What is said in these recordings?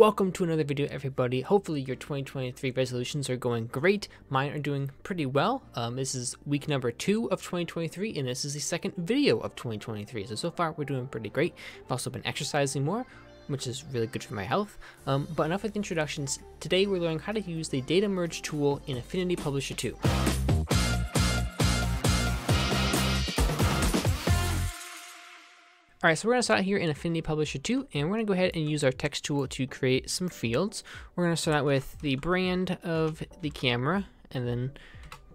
Welcome to another video everybody. Hopefully your 2023 resolutions are going great. Mine are doing pretty well. Um, this is week number two of 2023 and this is the second video of 2023. So, so far we're doing pretty great. I've also been exercising more, which is really good for my health. Um, but enough with introductions. Today we're learning how to use the data merge tool in Affinity Publisher 2. All right, so we're gonna start here in Affinity Publisher 2, and we're gonna go ahead and use our text tool to create some fields. We're gonna start out with the brand of the camera, and then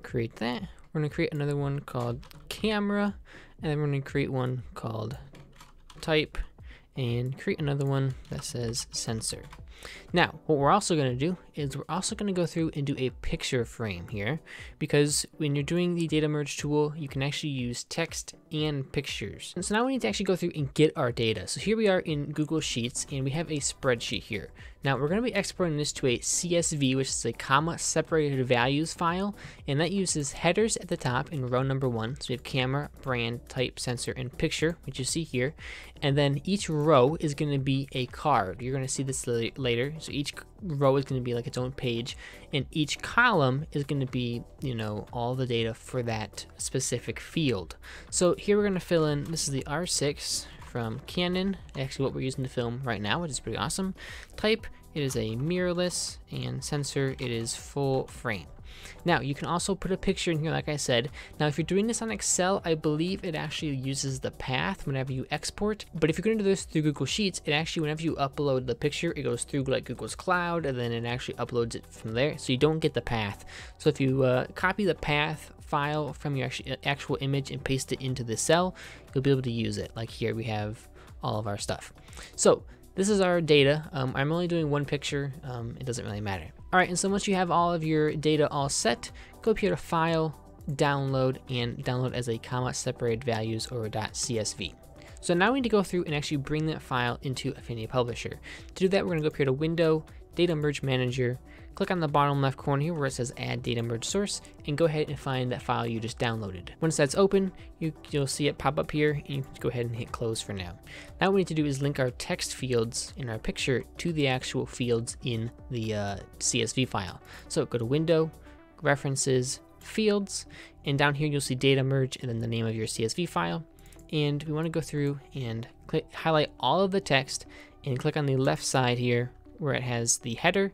create that. We're gonna create another one called camera, and then we're gonna create one called type, and create another one that says sensor. Now, what we're also going to do is we're also going to go through and do a picture frame here because when you're doing the data merge tool, you can actually use text and pictures. And so now we need to actually go through and get our data. So here we are in Google Sheets and we have a spreadsheet here. Now we're going to be exporting this to a CSV, which is a comma separated values file, and that uses headers at the top in row number one. So we have camera, brand, type, sensor, and picture, which you see here. And then each row is going to be a card. You're going to see this later. So each row is going to be like its own page, and each column is going to be, you know, all the data for that specific field. So here we're going to fill in, this is the R6 from Canon, actually what we're using to film right now, which is pretty awesome. Type, it is a mirrorless, and sensor, it is full frame. Now, you can also put a picture in here, like I said. Now, if you're doing this on Excel, I believe it actually uses the path whenever you export. But if you're going to do this through Google Sheets, it actually, whenever you upload the picture, it goes through like Google's Cloud, and then it actually uploads it from there. So you don't get the path. So if you uh, copy the path file from your actual image and paste it into the cell, you'll be able to use it. Like here, we have all of our stuff. So this is our data. Um, I'm only doing one picture. Um, it doesn't really matter. All right, and so once you have all of your data all set, go up here to File, Download, and download as a comma separated values or .csv. So now we need to go through and actually bring that file into Affinity Publisher. To do that, we're gonna go up here to Window, Data Merge Manager, click on the bottom left corner here where it says add data merge source and go ahead and find that file you just downloaded. Once that's open, you, you'll see it pop up here and you can go ahead and hit close for now. Now what we need to do is link our text fields in our picture to the actual fields in the uh, CSV file. So go to Window, References, Fields, and down here you'll see data merge and then the name of your CSV file. And we want to go through and click, highlight all of the text and click on the left side here where it has the header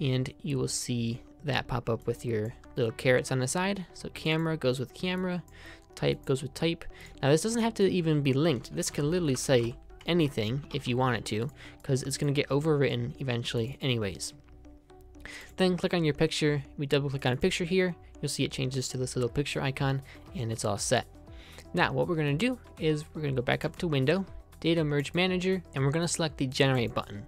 and you will see that pop up with your little carets on the side. So camera goes with camera, type goes with type. Now this doesn't have to even be linked. This can literally say anything if you want it to, because it's going to get overwritten eventually anyways. Then click on your picture. We double click on a picture here. You'll see it changes to this little picture icon and it's all set. Now what we're going to do is we're going to go back up to window Data Merge Manager, and we're going to select the Generate button.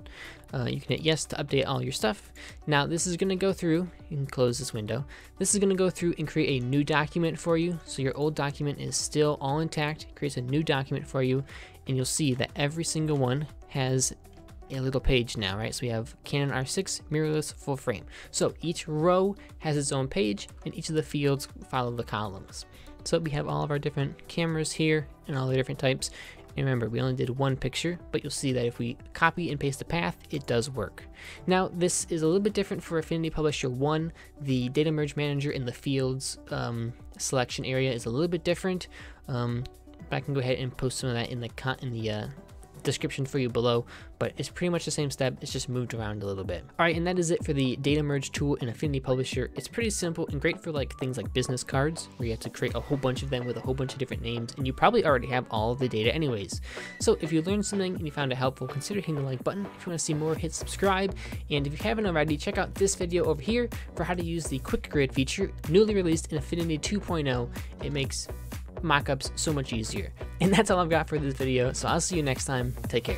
Uh, you can hit yes to update all your stuff. Now this is going to go through, you can close this window, this is going to go through and create a new document for you. So your old document is still all intact, it creates a new document for you, and you'll see that every single one has a little page now, right? So we have Canon R6 mirrorless full frame. So each row has its own page and each of the fields follow the columns. So we have all of our different cameras here and all the different types. Remember, we only did one picture, but you'll see that if we copy and paste the path, it does work. Now, this is a little bit different for Affinity Publisher 1. The data merge manager in the fields um, selection area is a little bit different. Um, but I can go ahead and post some of that in the in the uh, description for you below, but it's pretty much the same step, it's just moved around a little bit. All right, and that is it for the data merge tool in Affinity Publisher. It's pretty simple and great for like things like business cards, where you have to create a whole bunch of them with a whole bunch of different names, and you probably already have all of the data anyways. So if you learned something and you found it helpful, consider hitting the like button. If you want to see more, hit subscribe, and if you haven't already, check out this video over here for how to use the Quick Grid feature, newly released in Affinity 2.0. It makes mockups so much easier. And that's all I've got for this video, so I'll see you next time. Take care.